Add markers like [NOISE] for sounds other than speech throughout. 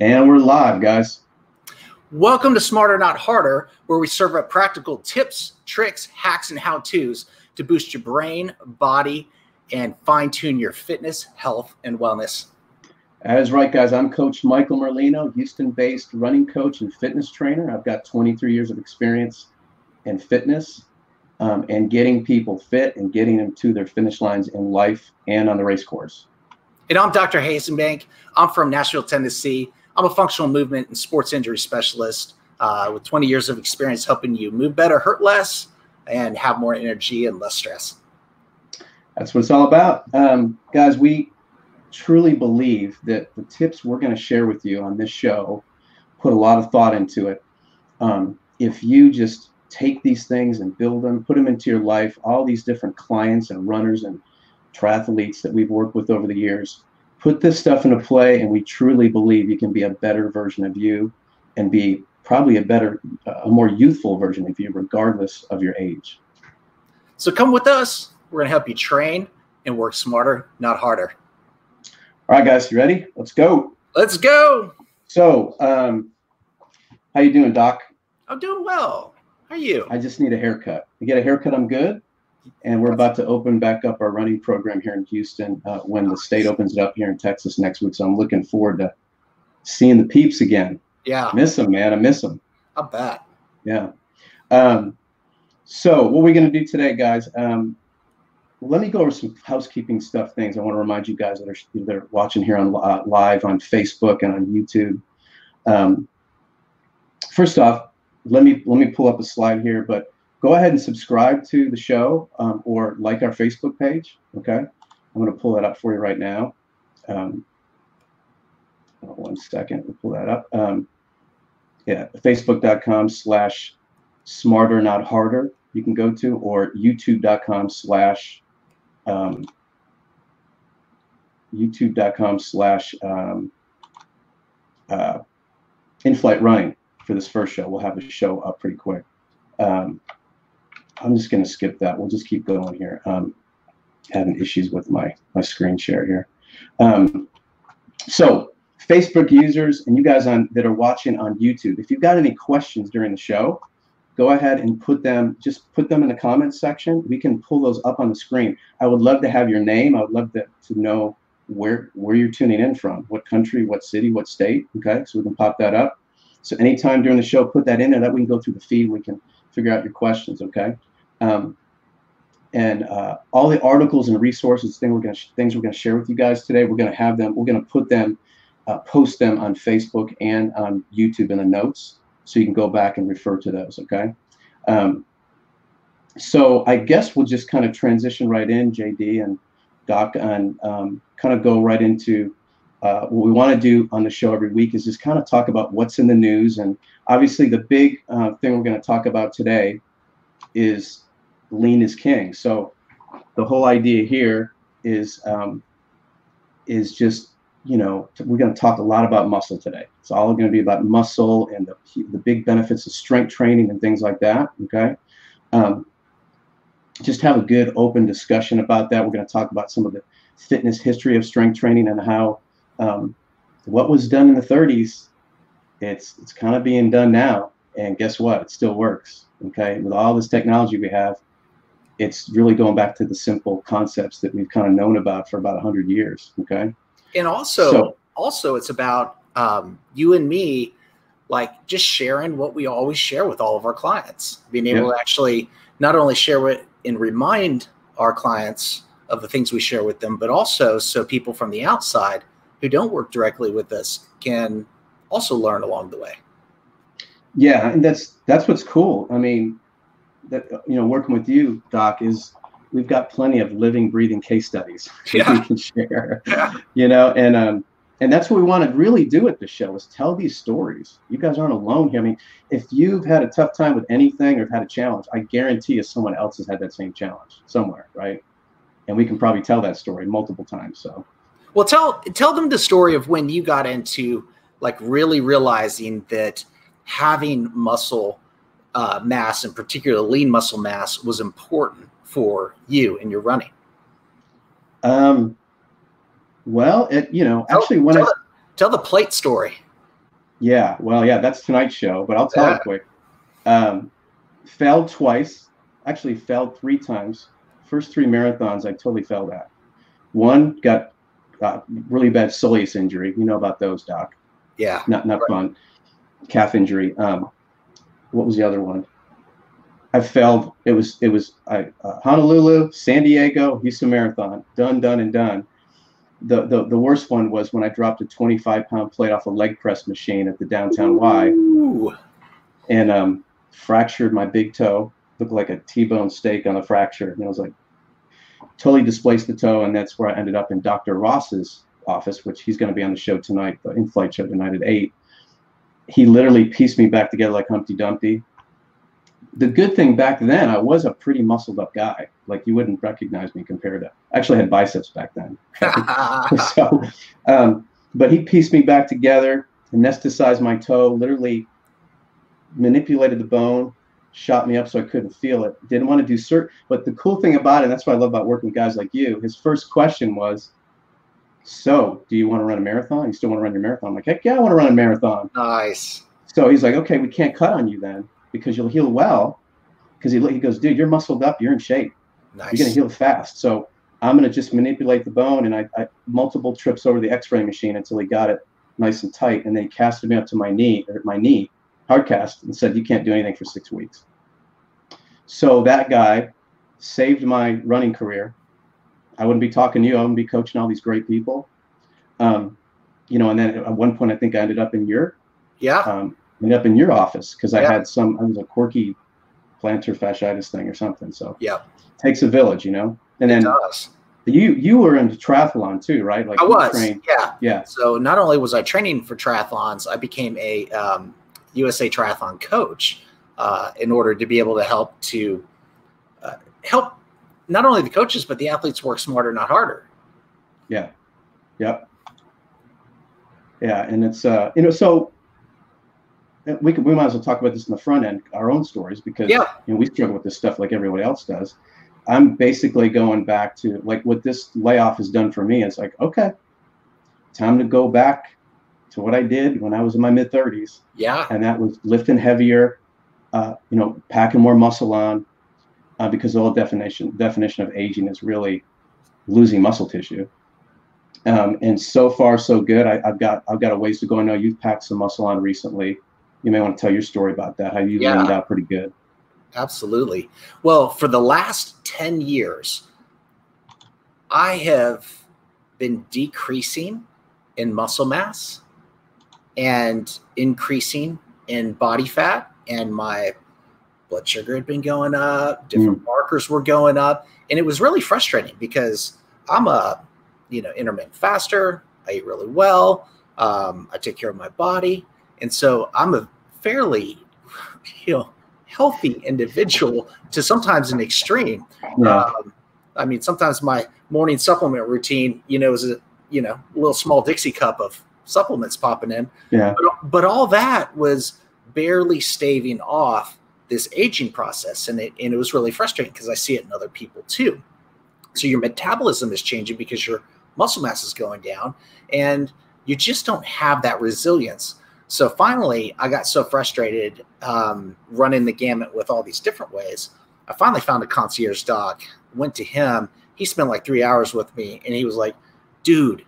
And we're live, guys. Welcome to Smarter Not Harder, where we serve up practical tips, tricks, hacks, and how to's to boost your brain, body, and fine tune your fitness, health, and wellness. That is right, guys. I'm Coach Michael Merlino, Houston based running coach and fitness trainer. I've got 23 years of experience in fitness um, and getting people fit and getting them to their finish lines in life and on the race course. And I'm Dr. Hasenbank. I'm from Nashville, Tennessee. I'm a functional movement and sports injury specialist uh, with 20 years of experience helping you move better, hurt less, and have more energy and less stress. That's what it's all about. Um, guys, we truly believe that the tips we're going to share with you on this show put a lot of thought into it. Um, if you just take these things and build them, put them into your life, all these different clients and runners and triathletes that we've worked with over the years, put this stuff into play, and we truly believe you can be a better version of you and be probably a better, a more youthful version of you, regardless of your age. So come with us. We're going to help you train and work smarter, not harder. All right, guys, you ready? Let's go. Let's go. So, um, how you doing, Doc? I'm doing well. Are you? I just need a haircut. You get a haircut, I'm good. And we're about to open back up our running program here in Houston uh, when the state opens it up here in Texas next week. So I'm looking forward to seeing the peeps again. Yeah. Miss them, man. I miss them. I bet. Yeah. Um, so what we're going to do today, guys, um, let me go over some housekeeping stuff things i want to remind you guys that are that are watching here on uh, live on facebook and on youtube um, first off let me let me pull up a slide here but go ahead and subscribe to the show um, or like our facebook page okay? I'm going to pull that up for you right now. Um, one second we'll pull that up. Um, yeah facebook.com slash smarter not harder you can go to or youtube.com slash um, youtube.com slash um, uh, in-flight running for this first show. We'll have a show up pretty quick. Um, I'm just going to skip that. We'll just keep going here. Um, having issues with my, my screen share here. Um, so Facebook users and you guys on that are watching on YouTube, if you've got any questions during the show, go ahead and put them, just put them in the comments section. We can pull those up on the screen. I would love to have your name. I would love to, to know where where you're tuning in from, what country, what city, what state. Okay, so we can pop that up. So anytime during the show, put that in there. That we can go through the feed. We can figure out your questions. Okay. Um, and uh, all the articles and resources, thing we're gonna things we're gonna share with you guys today. We're gonna have them. We're gonna put them, uh, post them on Facebook and on YouTube in the notes so you can go back and refer to those, okay? Um, so I guess we'll just kind of transition right in, JD and Doc, and um, kind of go right into uh, what we want to do on the show every week is just kind of talk about what's in the news. And obviously, the big uh, thing we're going to talk about today is lean is king. So the whole idea here is um, is just you know, we're going to talk a lot about muscle today. It's all going to be about muscle and the, the big benefits of strength training and things like that. Okay. Um, just have a good open discussion about that. We're going to talk about some of the fitness history of strength training and how um, what was done in the 30s, it's it's kind of being done now. And guess what? It still works. Okay. With all this technology we have, it's really going back to the simple concepts that we've kind of known about for about 100 years. Okay and also so, also it's about um, you and me like just sharing what we always share with all of our clients being able yeah. to actually not only share what and remind our clients of the things we share with them but also so people from the outside who don't work directly with us can also learn along the way yeah and that's that's what's cool i mean that you know working with you doc is we've got plenty of living, breathing case studies [LAUGHS] yeah. we can share. Yeah. You know, and um, and that's what we want to really do at the show is tell these stories. You guys aren't alone here. I mean, if you've had a tough time with anything or had a challenge, I guarantee you someone else has had that same challenge somewhere, right? And we can probably tell that story multiple times. So, well, tell tell them the story of when you got into like really realizing that having muscle uh, mass, and particularly lean muscle mass, was important for you in your running? Um, well, it you know actually when tell I the, tell the plate story. yeah well yeah that's tonight's show, but I'll tell Yeah. it quick. Um, failed twice, actually failed three times. First three marathons I totally failed at. One got uh, really bad soleus injury. You know about those, doc? Yeah. Not not fun. Calf injury. Um, what was the other one? I failed. It was it was I, uh, Honolulu, San Diego, Houston Marathon. Done, done, and done. The, the the worst one was when I dropped a 25 pound plate off a leg press machine at the downtown Y and um, fractured my big toe. Looked like a T-bone steak on a fracture. And I was like, totally displaced the toe, and that's where I ended up in Dr. Ross's office, which he's going to be on the show tonight, the in-flight show tonight at eight. He literally pieced me back together like Humpty Dumpty. The good thing back then, I was a pretty muscled up guy. Like you wouldn't recognize me compared to. I actually had biceps back then. [LAUGHS] [LAUGHS] so, um, but he pieced me back together, anesthetized my toe, literally manipulated the bone, shot me up so I couldn't feel it. Didn't want to do cert. But the cool thing about it, and that's what I love about working with guys like you, his first question was, "So, do you want to run a marathon? You still want to run your marathon?" I'm like, "Heck yeah, I want to run a marathon." nice. So he's like, "Okay, we can't cut on you then because you'll heal well." Because he, he goes, "Dude, you're muscled up. You're in shape." Nice. you're going to heal fast. So I'm going to just manipulate the bone. And I, I multiple trips over the X-ray machine until he got it nice and tight. And then he casted me up to my knee or my knee, hard cast, and said, "You can't do anything for six weeks." So that guy saved my running career. I wouldn't be talking to you. I wouldn't be coaching all these great people. Um, you know, and then at one point, I think I ended up in your yeah. um, ended up in your office because I Yeah. had some. I was a quirky plantar fasciitis thing or something. So Yeah. takes a village, you know. And It then does. you you were into triathlon too, right? Like I was. trained- Yeah. Yeah. So not only was I training for triathlons, I became a um, USA Triathlon coach uh, in order to be able to help to uh, help not only the coaches but the athletes work smarter, not harder. Yeah. Yep. Yeah, and it's uh you know so we could we might as well talk about this in the front end, our own stories because Yeah. you know we struggle with this stuff like everybody else does. I'm basically going back to like what this layoff has done for me. It's like okay, time to go back to what I did when I was in my mid 30s. Yeah. and that was lifting heavier, uh, you know, packing more muscle on, uh, because the whole definition definition of aging is really losing muscle tissue. Um, and so far, so good. I, I've got I've got a ways to go. I know you've packed some muscle on recently. You may want to tell your story about that. How you Yeah. leaned out pretty good. Absolutely. Well, for the last 10 years, I have been decreasing in muscle mass and increasing in body fat, and my blood sugar had been going up, different markers were going up, and it was really frustrating because I'm a you know intermittent faster. I eat really well. Um, I take care of my body, and so I'm a fairly [LAUGHS] you know healthy individual to sometimes an extreme. Yeah, Um, I mean, sometimes my morning supplement routine, you know, is a you know little small Dixie cup of supplements popping in, yeah, but, but all that was barely staving off this aging process, and it and it was really frustrating because I see it in other people too. So your metabolism is changing because your muscle mass is going down, and you just don't have that resilience. So finally, I got so frustrated um, running the gamut with all these different ways. I finally found a concierge doc, went to him. He spent like three hours with me, and he was like, "Dude,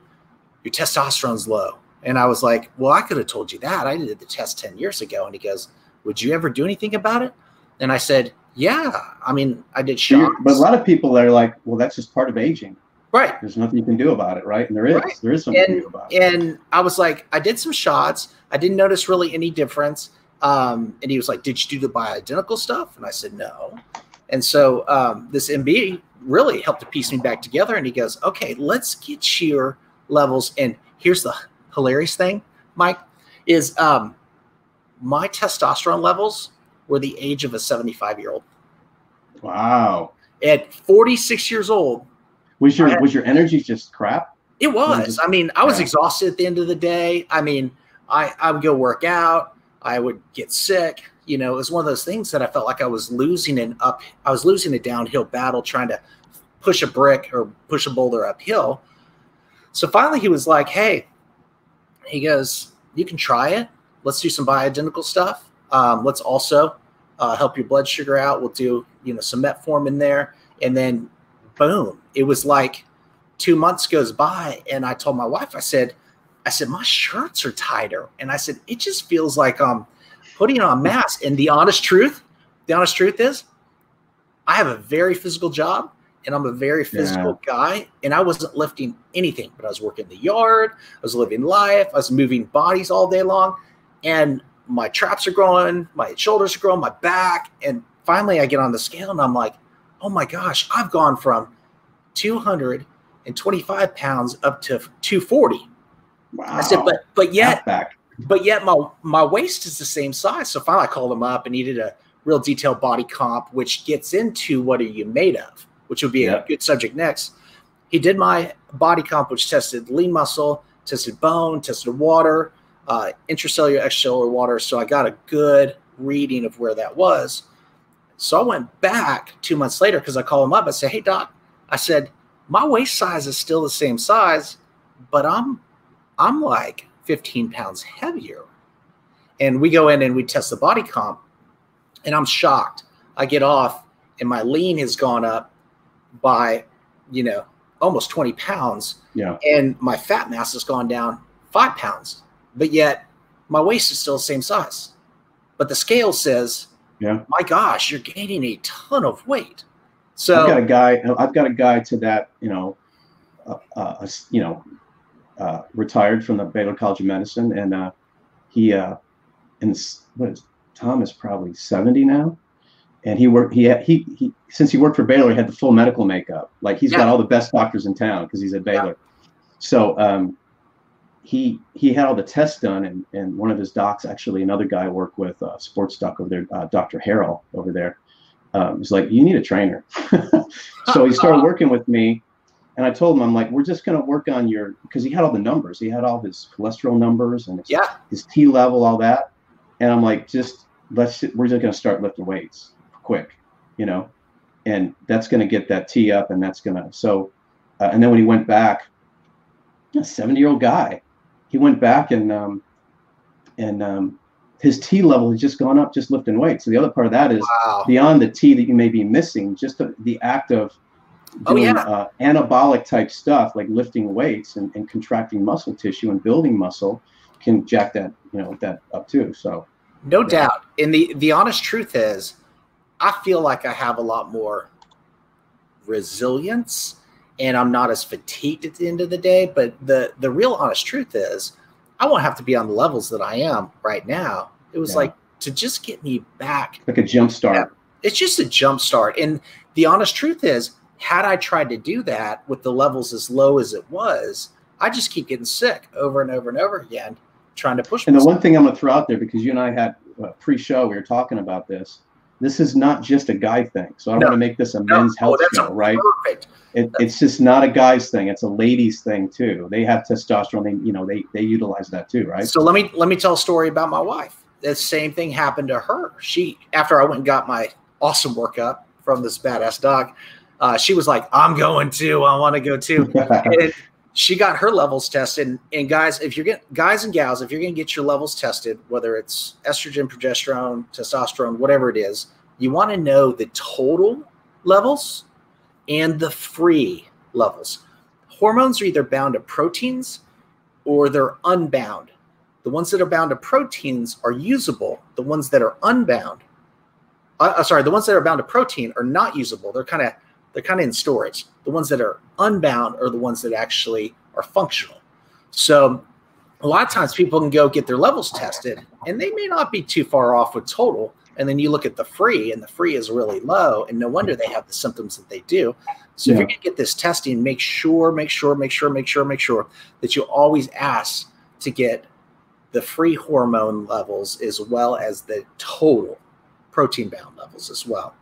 your testosterone's low." And I was like, "Well, I could have told you that. I did the test ten years ago." And he goes, "Would you ever do anything about it?" And I said, "Yeah. I mean, I did shots." but a lot of people are like, well, that's just part of aging. right. There's nothing you can do about it, right? And there is. Right. There is something to do about it. And I was like, I did some shots. I didn't notice really any difference. Um, and he was like, Did you do the bioidentical stuff? And I said, No. And so um, this MB really helped to piece me back together. And he goes, Okay, let's get your levels. And here's the hilarious thing, Mike, is um, my testosterone levels were the age of a 75 year old. Wow. At 46 years old, Was your had- was your energy just crap? It was. I mean, I was exhausted at the end of the day. I mean, I, I would go work out. I would get sick. You know, it was one of those things that I felt like I was losing an up. I was losing a downhill battle trying to push a brick or push a boulder uphill. So finally, he was like, "Hey," he goes, "You can try it. Let's do some bioidentical stuff. Um, let's also uh, help your blood sugar out. We'll do you know some metformin in there, and then boom, it was like two months goes by, and I told my wife, I said, I said my shirts are tighter, and I said it just feels like I'm putting on mass. And the honest truth, the honest truth is, I have a very physical job and I'm a very physical yeah. guy. And I wasn't lifting anything, but I was working the yard, I was living life, I was moving bodies all day long. And my traps are growing, my shoulders are growing, my back. And finally I get on the scale and I'm like, oh my gosh, I've gone from 225 pounds up to 240. Wow. I said, but but yet but yet my my waist is the same size. So finally I called him up and he did a real detailed body comp, which gets into what are you made of, which would be yeah. a good subject next. He did my body comp, which tested lean muscle, tested bone, tested water, uh, intracellular, extracellular water. So I got a good reading of where that was. So I went back two months later because I called him up. I said, Hey, doc, I said, my waist size is still the same size, but I'm I'm like 15 pounds heavier. And we go in and we test the body comp and I'm shocked. I get off, and my lean has gone up by, you know, almost 20 pounds. Yeah. And my fat mass has gone down five pounds, but yet my waist is still the same size. But the scale says, yeah, my gosh, you're gaining a ton of weight. So I've got a guy, I've got a guy to that, you know, uh, uh, you know, uh, retired from the Baylor College of Medicine, and uh, he, uh, in what is Tom is probably 70 now. And he worked, he, had, he, he, since he worked for Baylor, he had the full medical makeup. Like he's yeah. got all the best doctors in town because he's at Baylor. Yeah. So, um, he, he had all the tests done and, and one of his docs, actually another guy I work with, uh, sports doc over there, uh, Dr. Harrell over there. Um, he's like, you need a trainer. [LAUGHS] so he started [LAUGHS] working with me and I told him, I'm like, we're just going to work on your, because he had all the numbers. He had all his cholesterol numbers and his, yeah. his T level, all that. And I'm like, just let's we're just going to start lifting weights quick, you know, and that's going to get that T up, and that's going to so. Uh, and then when he went back, a 70 year old guy, he went back and um, and um, his T level has just gone up just lifting weights. So the other part of that is wow. beyond the T that you may be missing, just the, the act of doing oh, yeah. uh, anabolic type stuff like lifting weights and, and contracting muscle tissue and building muscle can jack that you know that up too. So no yeah. doubt. And the the honest truth is, I feel like I have a lot more resilience and I'm not as fatigued at the end of the day. But the the real honest truth is, I won't have to be on the levels that I am right now. It was yeah. like to just get me back, like a jump start. It's just a jump start. And the honest truth is, had I tried to do that with the levels as low as it was, I just keep getting sick over and over and over again trying to push. And myself. the one thing I'm going to throw out there, because you and I had uh, pre-show, we were talking about this. This is not just a guy thing. So I don't no. want to make this a no. men's health oh, show, right? Perfect. It, it's just not a guy's thing. It's a ladies' thing too. They have testosterone. They, you know, they they utilize that too, right? So let me let me tell a story about my wife. The same thing happened to her. She after I went and got my awesome workout from this badass dog, uh, she was like, "I'm going too. I want to go too." [LAUGHS] and she got her levels tested. And, guys, if you're getting guys and gals, if you're going to get your levels tested, whether it's estrogen, progesterone, testosterone, whatever it is, you want to know the total levels and the free levels. Hormones are either bound to proteins or they're unbound. The ones that are bound to proteins are usable. The ones that are unbound, uh, uh sorry, the ones that are bound to protein are not usable. They're kind of they're kind of in storage. The ones that are unbound are the ones that actually are functional. So a lot of times people can go get their levels tested and they may not be too far off with total. And then you look at the free and the free is really low. And no wonder they have the symptoms that they do. So yeah. if you're going to get this testing, make sure, make sure, make sure, make sure, make sure that you always ask to get the free hormone levels as well as the total protein bound levels as well.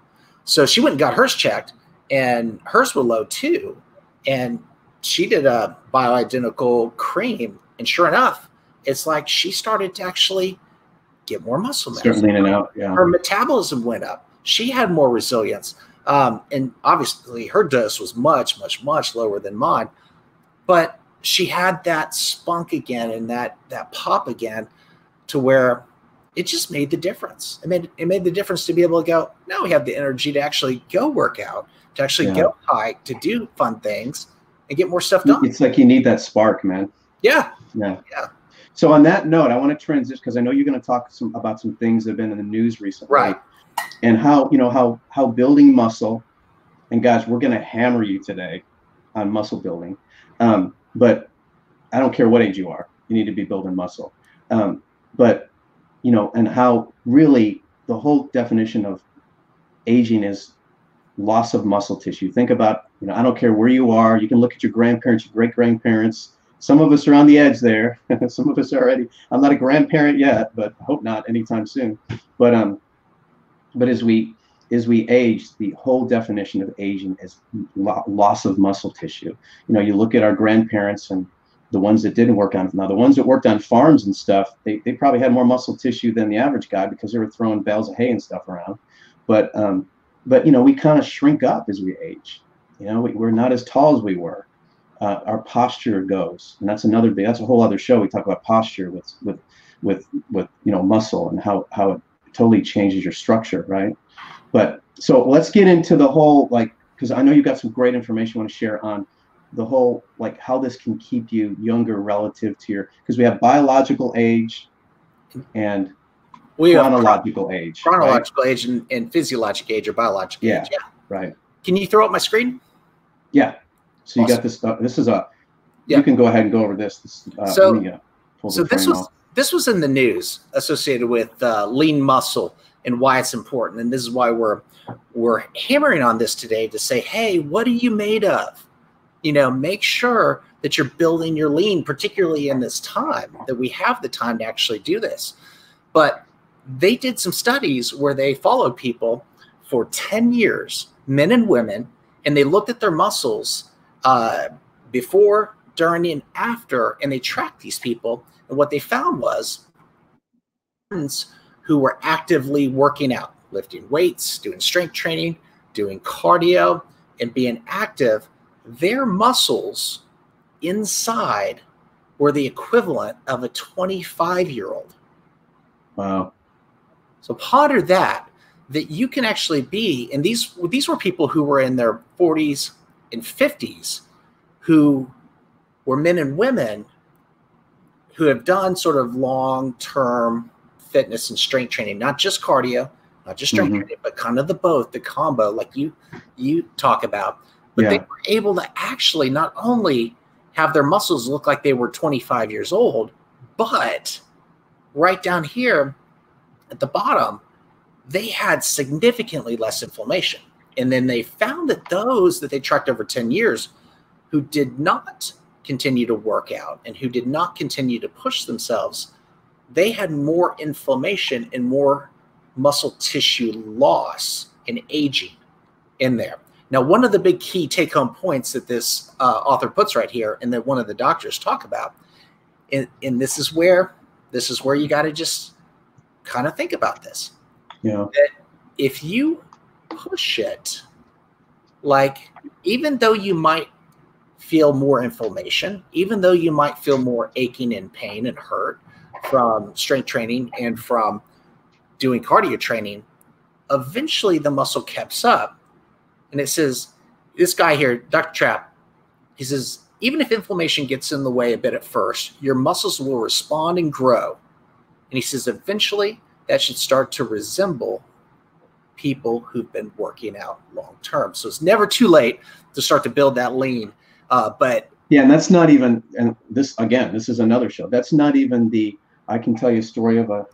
So she went and got hers checked and hers were low too. And she did a bioidentical cream, and sure enough, it's like she started to actually get more muscle mass. Start leaning out. Yeah. Her metabolism went up. She had more resilience. Um, and obviously, her dose was much, much, much lower than mine. But she had that spunk again and that that pop again, to where it just made the difference. It made it made the difference to be able to go. Now we have the energy to actually go work out, to actually yeah. go hike, to do fun things, and get more stuff done. It's like you need that spark, man. Yeah. Yeah. Yeah. So on that note, I want to transition because I know you're going to talk some about some things that have been in the news recently, right? And how you know how how building muscle, and guys, we're going to hammer you today on muscle building, um, but I don't care what age you are, you need to be building muscle, um, but you know, and how really the whole definition of aging is loss of muscle tissue. Think about, you know, I don't care where you are. You can look at your grandparents, your great grandparents some of us are on the edge there. [LAUGHS] some of us are already. I'm not a grandparent yet, but I hope not anytime soon. But um, but as we as we age, the whole definition of aging is lo- loss of muscle tissue. You know, you look at our grandparents and the ones that didn't work on now the ones that worked on farms and stuff, they, they probably had more muscle tissue than the average guy because they were throwing bales of hay and stuff around. But um, but you know, we kind of shrink up as we age. You know, we, we're not as tall as we were uh, our posture goes, and that's another big. That's a whole other show. We talk about posture with with with with you know muscle and how how it totally changes your structure, right? But so let's get into the whole like because I know you've got some great information you want to share on the whole like how this can keep you younger relative to your because we have biological age and we chronological have age chronological right? age and, and physiologic age or biological yeah, age yeah right can you throw up my screen yeah so you got this. Uh, this is a. Yeah. You can go ahead and go over this. this uh, so, me, uh, so this was off. this was in the news associated with uh, lean muscle and why it's important, and this is why we're we're hammering on this today to say, hey, what are you made of? You know, make sure that you're building your lean, particularly in this time that we have the time to actually do this. But they did some studies where they followed people for 10 years, men and women, and they looked at their muscles uh, before, during, and after, and they tracked these people. And what they found was who were actively working out, lifting weights, doing strength training, doing cardio, and being active, their muscles inside were the equivalent of a 25 year old. Wow. So ponder that that you can actually be and these these were people who were in their 40s and 50s who were men and women who have done sort of long term fitness and strength training, not just cardio, not just strength mm-hmm. training, but kind of the both, the combo, like you you talk about. But yeah. they were able to actually not only have their muscles look like they were 25 years old, but right down here at the bottom, they had significantly less inflammation. And then they found that those that they tracked over 10 years who did not continue to work out and who did not continue to push themselves, they had more inflammation and more muscle tissue loss and aging in there. Now, one of the big key take home points that this uh, author puts right here, and that one of the doctors talk about, and, and this is where this is where you got to just kind of think about this. Yeah. That if you push it, like even though you might feel more inflammation, even though you might feel more aching and pain and hurt from strength training and from doing cardio training, eventually the muscle keeps up. And it says, this guy here, Dr. Trappe, he says, even if inflammation gets in the way a bit at first, your muscles will respond and grow. And he says, eventually that should start to resemble people who've been working out long term. So it's never too late to start to build that lean. Uh, but yeah, and that's not even, and this again, this is another show. That's not even the, I can tell you a story of a,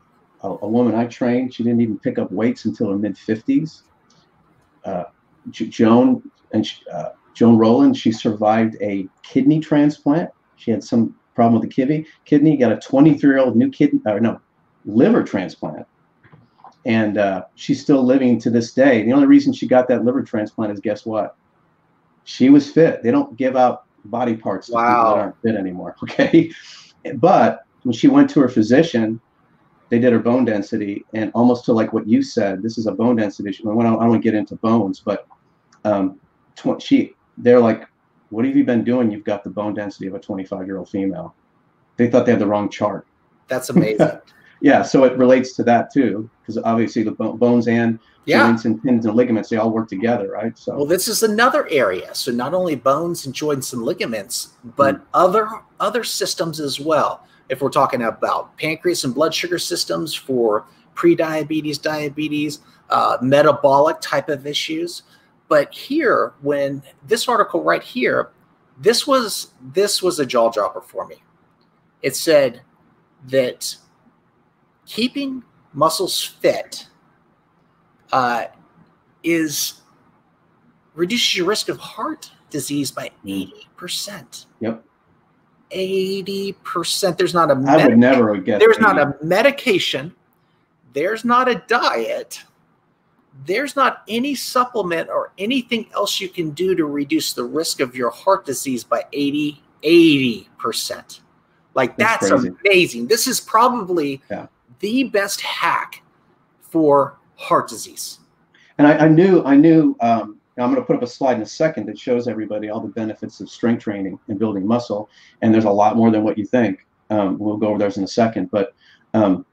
a, a woman I trained. She didn't even pick up weights until her mid 50s. Uh, Joan and she, uh, Joan Rowland, she survived a kidney transplant. She had some problem with the kidney. Kidney got a 23 year old new kidney, or no, liver transplant and uh, she's still living to this day. The only reason she got that liver transplant is guess what? She was fit. They don't give out body parts to wow. people that aren't fit anymore. [LAUGHS] Okay, but when she went to her physician, they did her bone density, and almost to like what you said, this is a bone density issue. I don't, I don't get into bones, but Um, tw- she, they're like, what have you been doing? You've got the bone density of a 25 year old female. They thought they had the wrong chart. That's amazing. [LAUGHS] yeah, so it relates to that too, because obviously the bones and yeah. joints and tendons and ligaments they all work together, right? So well, this is another area. So not only bones and joints and ligaments, but mm. other other systems as well. If we're talking about pancreas and blood sugar systems for pre-diabetes, diabetes, uh, metabolic type of issues. But here, when this article right here, this was this was a jaw dropper for me. It said that keeping muscles fit uh, is reduces your risk of heart disease by 80%. Yep. 80%. There's not a I would never get there's 80. not a medication, there's not a diet, there's not any supplement or anything else you can do to reduce the risk of your heart disease by 80 80%. Like that's, that's amazing. This is probably yeah. The best hack for heart disease. And I, I knew, I knew, um, I'm going to put up a slide in a second that shows everybody all the benefits of strength training and building muscle. And there's a lot more than what you think. Um, we'll go over those in a second. But um,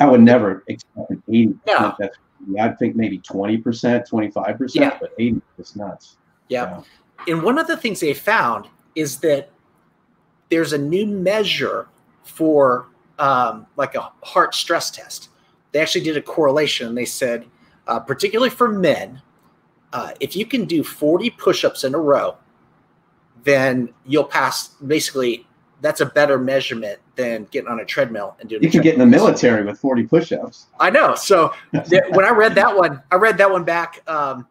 I would never expect 80. No. That's, I'd think maybe 20%, 25%, yeah. but 80 is nuts. Yeah. And one of the things they found is that there's a new measure for um, like a heart stress test they actually did a correlation and they said, uh, particularly for men, uh, if you can do 40 push ups in a row, then you'll pass basically that's a better measurement than getting on a treadmill and doing. You can get in the military with 40 push-ups. I know. So th- when I read that one, I read that one back um,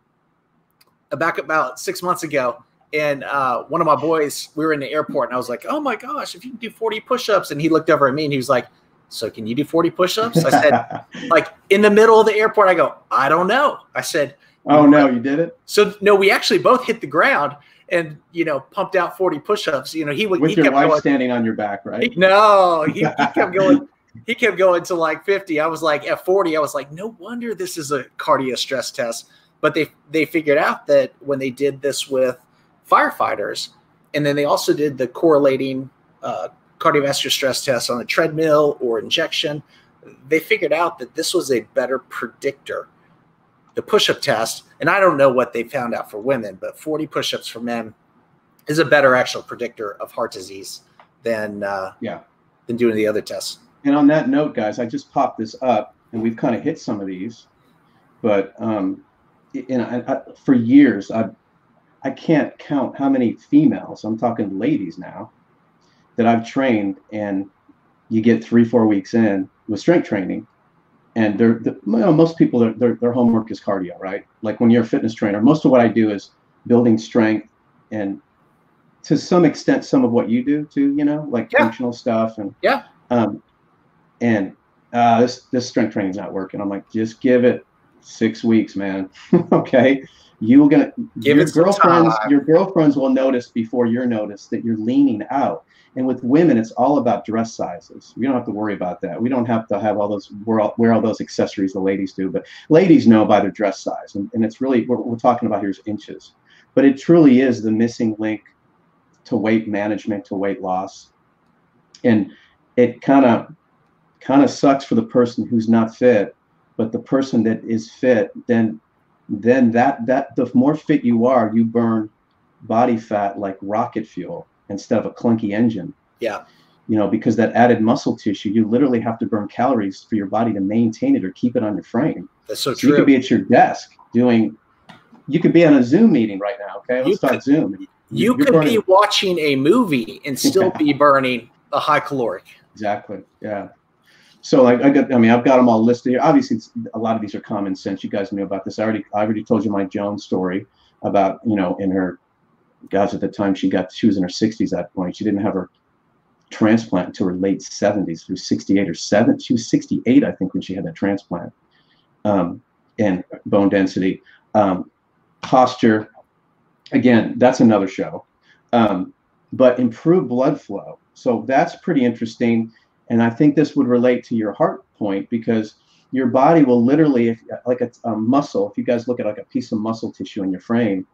back about six months ago, and uh, one of my boys, we were in the airport, and I was like, "Oh my gosh, if you can do 40 push-ups," and he looked over at me and he was like, so can you do 40 push-ups? I said, [LAUGHS] like in the middle of the airport, I go, I don't know. I said, Oh no, you did it. So no, we actually both hit the ground and you know pumped out 40 push-ups. You know, he would with he your wife going, standing on your back, right? He, [LAUGHS] no, he, he kept [LAUGHS] going. He kept going to like 50. I was like at 40. I was like, no wonder this is a cardio stress test. But they they figured out that when they did this with firefighters, and then they also did the correlating uh, cardiovascular stress tests on a treadmill or injection, they figured out that this was a better predictor. The push up test, and I don't know what they found out for women, but 40 push ups for men is a better actual predictor of heart disease than uh, yeah than doing the other tests. And on that note, guys, I just popped this up, and we've kind of hit some of these, but um, and I, I, for years I I can't count how many females I'm talking ladies now that I've trained, and you get three, four weeks in with strength training, and they're, you know, most people their, their homework is cardio, right? Like when you're a fitness trainer, most of what I do is building strength and to some extent some of what you do too, you know, like yeah. functional stuff and yeah. Um, and uh, this this strength training is not working. I'm like, just give it six weeks, man. [LAUGHS] okay, you're gonna give your girlfriends your girlfriends will notice before you're noticed that you're leaning out. And with women, it's all about dress sizes. We don't have to worry about that. We don't have to have all those wear all, wear all those accessories the ladies do. But ladies know by their dress size, and, and it's really what we're talking about here is inches. But it truly is the missing link to weight management, to weight loss, and it kind of kind of sucks for the person who's not fit. But the person that is fit, then then that that the more fit you are, you burn body fat like rocket fuel instead of a clunky engine. Yeah. You know, because that added muscle tissue, you literally have to burn calories for your body to maintain it or keep it on your frame. That's so, so true. You could be at your desk doing. You could be on a Zoom meeting right now. Okay, let's you start could, Zoom. You could burning. be watching a movie and still [LAUGHS] be burning a high caloric. Exactly. Yeah. So I, I got. I mean, I've got them all listed here. Obviously, a lot of these are common sense. You guys knew about this. I already. I already told you my Joan story about you know in her gosh, at the time she got, she was in her 60s at that point. She didn't have her transplant until her late 70s. through 68 or 7. She was 68, I think, when she had that transplant. Um, and bone density, um, posture. Again, that's another show. Um, but improved blood flow. So that's pretty interesting. And I think this would relate to your heart point because your body will literally, if, like a, a muscle, if you guys look at like a piece of muscle tissue in your frame,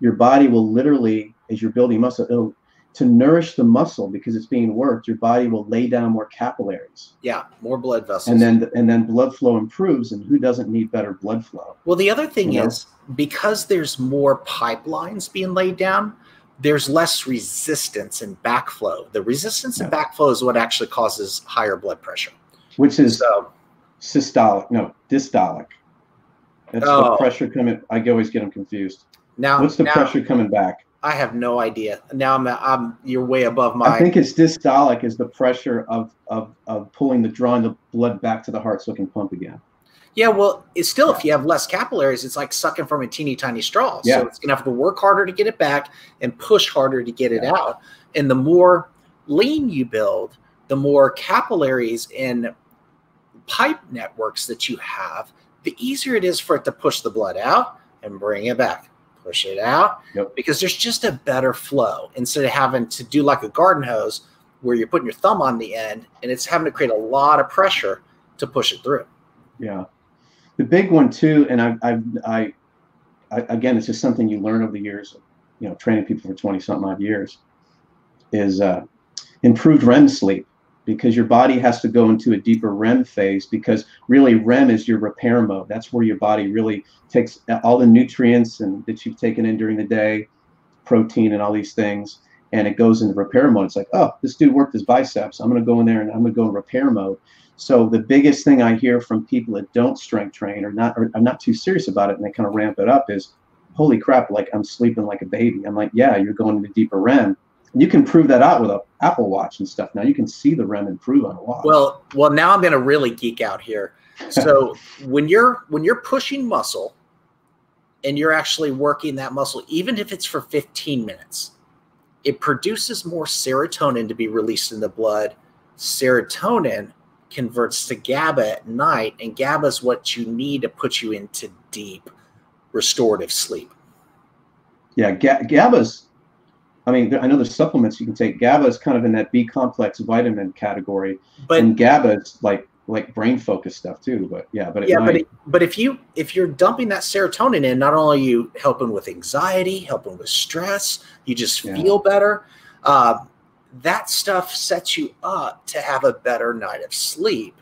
your body will literally, as you're building muscle, it'll to nourish the muscle because it's being worked, your body will lay down more capillaries. Yeah, more blood vessels. And then and then blood flow improves and who doesn't need better blood flow? Well, the other thing you is know? because there's more pipelines being laid down, there's less resistance and backflow. The resistance and backflow is what actually causes higher blood pressure. Which is so, systolic, no, diastolic. That's oh. the pressure coming. I always get them confused. Now, what's the now, pressure coming back? I have no idea. Now I'm, I'm you're way above my. I think it's diastolic is the pressure of, of, of pulling the drawing the blood back to the heart so it can pump again. Yeah, well, it's still if you have less capillaries, it's like sucking from a teeny tiny straw. Yeah. So it's gonna have to work harder to get it back and push harder to get it yeah. out. And the more lean you build, the more capillaries and pipe networks that you have, the easier it is for it to push the blood out and bring it back push it out yep. because there's just a better flow instead of having to do like a garden hose where you're putting your thumb on the end and it's having to create a lot of pressure to push it through. Yeah. The big one too, and I, I, I, I again, it's just something you learn over the years, you know, training people for 20 something odd years is uh, improved REM sleep because your body has to go into a deeper REM phase because really REM is your repair mode. That's where your body really takes all the nutrients and that you've taken in during the day, protein and all these things, and it goes into repair mode. It's like, oh, this dude worked his biceps. I'm going to go in there and I'm going to go in repair mode. So the biggest thing I hear from people that don't strength train or not or I'm not too serious about it and they kind of ramp it up is, holy crap, like I'm sleeping like a baby. I'm like, yeah, you're going into deeper REM you can prove that out with a Apple Watch and stuff. Now you can see the REM improve on a watch. Well, well, now I'm going to really geek out here. [LAUGHS] So when you're when you're pushing muscle, and you're actually working that muscle, even if it's for 15 minutes, it produces more serotonin to be released in the blood. Serotonin converts to GABA at night, and GABA is what you need to put you into deep restorative sleep. Yeah, GABA's I mean, I know there's supplements you can take. GABA is kind of in that B complex vitamin category, but and GABA is like like brain focused stuff too. But yeah, but yeah, but it, but if you if you're dumping that serotonin in, not only are you helping with anxiety, helping with stress, you just yeah. feel better. Uh, that stuff sets you up to have a better night of sleep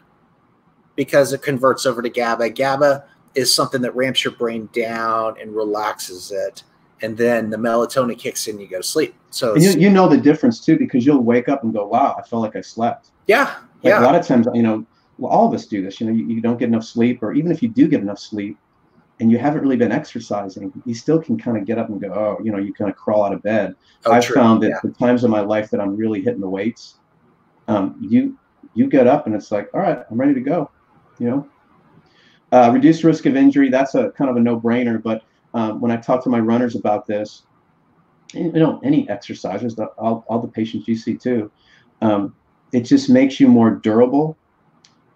because it converts over to GABA. GABA is something that ramps your brain down and relaxes it and then the melatonin kicks in, you go to sleep. So you, you know the difference too because you'll wake up and go, "Wow, I felt like I slept." Yeah, like yeah. A lot of times, you know, well, all of us do this. You know, you, you don't get enough sleep, or even if you do get enough sleep, and you haven't really been exercising, you still can kind of get up and go, "Oh, you know," you kind of crawl out of bed. Oh, I've true. found that yeah. the times in my life that I'm really hitting the weights, um, you you get up and it's like, "All right, I'm ready to go," you know. Uh, reduced risk of injury. That's a kind of a no-brainer, but um, when I talk to my runners about this, you know, any exercises, all, all the patients you see too, um, it just makes you more durable.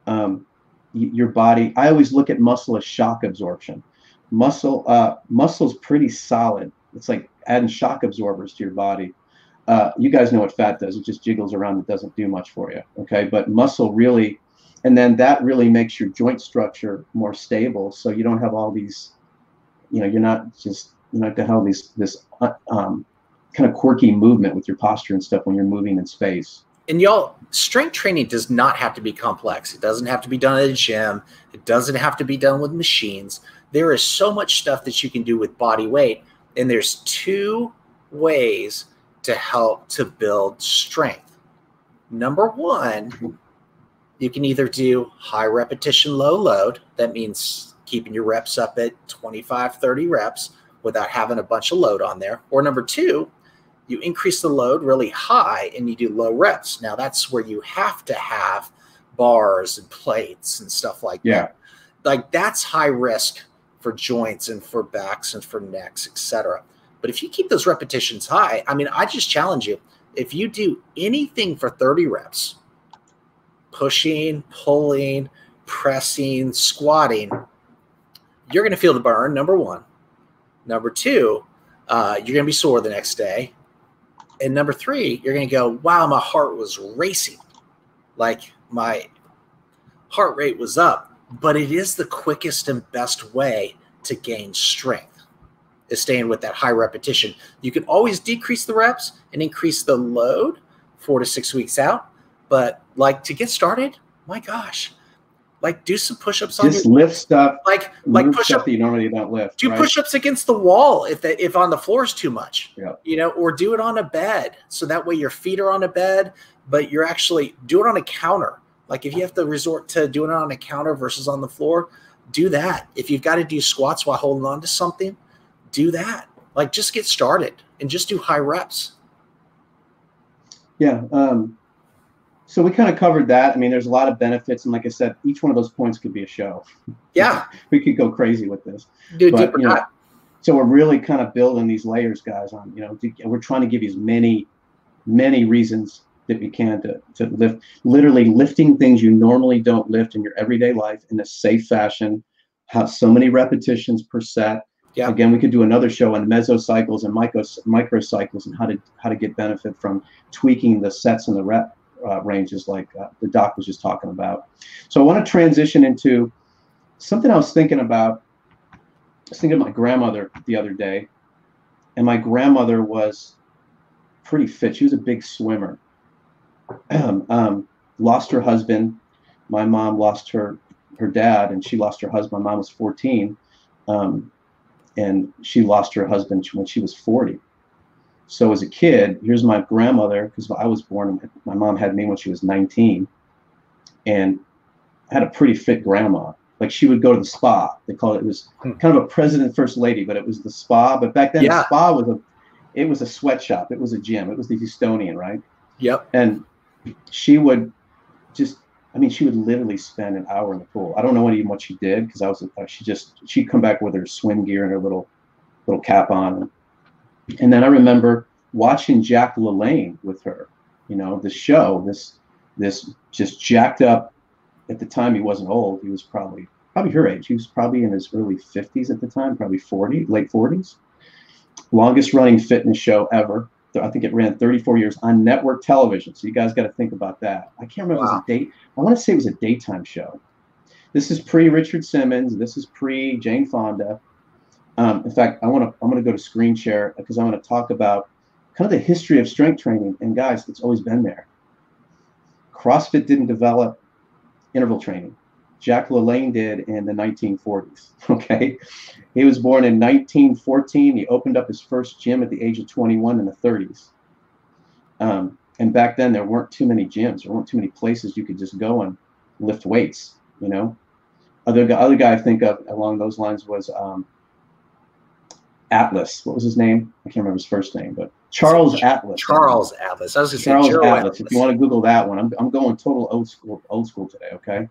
Um, your body, I always look at muscle as shock absorption. Muscle, uh, muscle's pretty solid. It's like adding shock absorbers to your body. Uh, you guys know what fat does. It just jiggles around. It doesn't do much for you. Okay. But muscle really, and then that really makes your joint structure more stable. So you don't have all these you know you're not just you know to have these this uh, um, kind of quirky movement with your posture and stuff when you're moving in space. And y'all, strength training does not have to be complex. It doesn't have to be done at a gym. It doesn't have to be done with machines. There is so much stuff that you can do with body weight, and there's two ways to help to build strength. Number one, you can either do high repetition, low load. That means keeping your reps up at 25, 30 reps without having a bunch of load on there. Or number two, you increase the load really high and you do low reps. Now that's where you have to have bars and plates and stuff like yeah. that. Like that's high risk for joints and for backs and for necks, etc. But if you keep those repetitions high, I mean, I just challenge you. If you do anything for 30 reps, pushing, pulling, pressing, squatting, you're going to feel the burn, number one. Number two, uh, you're going to be sore the next day. And number three, you're going to go, wow, my heart was racing. Like my heart rate was up. But it is the quickest and best way to gain strength. is staying with that high repetition. You can always decrease the reps and increase the load four to six weeks out. But like to get started, my gosh, like do some push-ups on just your, lift stuff like like push up that you normally don't lift do right? push-ups against the wall if the, if on the floor is too much yeah. you know or do it on a bed so that way your feet are on a bed but you're actually do it on a counter like if you have to resort to doing it on a counter versus on the floor do that if you've got to do squats while holding on to something do that like just get started and just do high reps yeah um so we kind of covered that. I mean, there's a lot of benefits, and like I said, each one of those points could be a show. Yeah, [LAUGHS] we could go crazy with this. Dude, but, you know, so we're really kind of building these layers, guys. On you know, we're trying to give you as many, many reasons that we can to to lift, literally lifting things you normally don't lift in your everyday life in a safe fashion. How so many repetitions per set. Yeah. Again, we could do another show on mesocycles and micro microcycles and how to how to get benefit from tweaking the sets and the rep uh, ranges like uh, the doc was just talking about. So I want to transition into something I was thinking about. I was thinking of my grandmother the other day, and my grandmother was pretty fit. She was a big swimmer. [CLEARS THROAT] um, lost her husband. My mom lost her her dad, and she lost her husband. My mom was 14, um, and she lost her husband when she was 40. So as a kid, here's my grandmother, because I was born, my mom had me when she was 19, and I had a pretty fit grandma. Like she would go to the spa. They call it, it was hmm. kind of a president first lady, but it was the spa. But back then, yeah. the spa was a, it was a sweatshop. It was a gym. It was the Houstonian, right? Yep. And she would just, I mean, she would literally spend an hour in the pool. I don't know what even what she did because I was, uh, she just, she'd come back with her swim gear and her little, little cap on. And then I remember watching Jack LaLanne with her, you know, the show, this this just jacked up at the time he wasn't old. He was probably probably her age. He was probably in his early 50s at the time, probably 40, late 40s. Longest running fitness show ever. I think it ran 34 years on network television. So you guys got to think about that. I can't remember wow. it was a date. I want to say it was a daytime show. This is pre Richard Simmons. This is pre Jane Fonda. Um, in fact, I want to I'm going to go to screen share because I want to talk about kind of the history of strength training. And guys, it's always been there. CrossFit didn't develop interval training. Jack LaLanne did in the 1940s. [LAUGHS] Okay, he was born in 1914. He opened up his first gym at the age of 21 in the 30s. Um, and back then, there weren't too many gyms. There weren't too many places you could just go and lift weights. You know, other other guy I think of along those lines was um, Atlas. What was his name? I can't remember his first name, but Charles Atlas. Charles Atlas. I was going to say Charles Atlas. Atlas. If you want to Google that one, I'm, I'm going total old school old school today. Okay,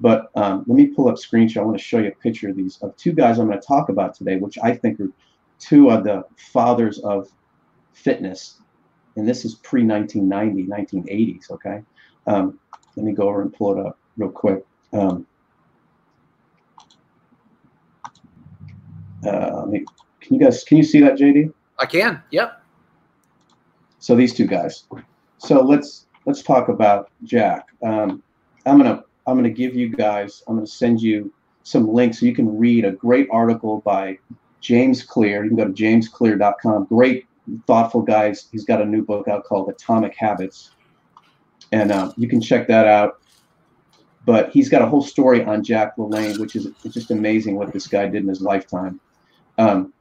but um, let me pull up screenshot. I want to show you a picture of these of two guys I'm going to talk about today, which I think are two of the fathers of fitness, and this is pre 1990, 1980s. Okay, um, let me go over and pull it up real quick. Um, uh, let me can you guys can you see that, JD? I can. Yep. So these two guys. So let's let's talk about Jack. Um, I'm gonna I'm gonna give you guys. I'm gonna send you some links so you can read a great article by James Clear. You can go to jamesclear.com. Great, thoughtful guys. He's got a new book out called Atomic Habits, and uh, you can check that out. But he's got a whole story on Jack LaLanne, which is just amazing what this guy did in his lifetime. Um,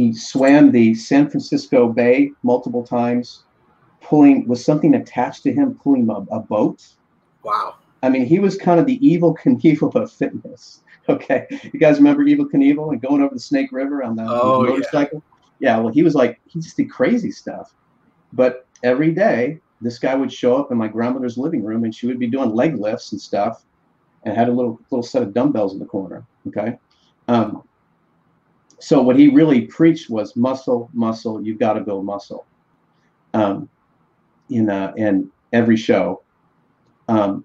he swam the San Francisco Bay multiple times, pulling was something attached to him pulling a, a boat. Wow. I mean, he was kind of the Evel Knievel of fitness. [LAUGHS] Okay, you guys remember Evel Knievel and going over the Snake River on the, oh, motorcycle? Yeah. yeah. Well, he was like he just did crazy stuff, but every day this guy would show up in my grandmother's living room and she would be doing leg lifts and stuff, and had a little little set of dumbbells in the corner. Okay. Um, so what he really preached was muscle, muscle. You've got to build muscle. Um, in uh, in every show, um,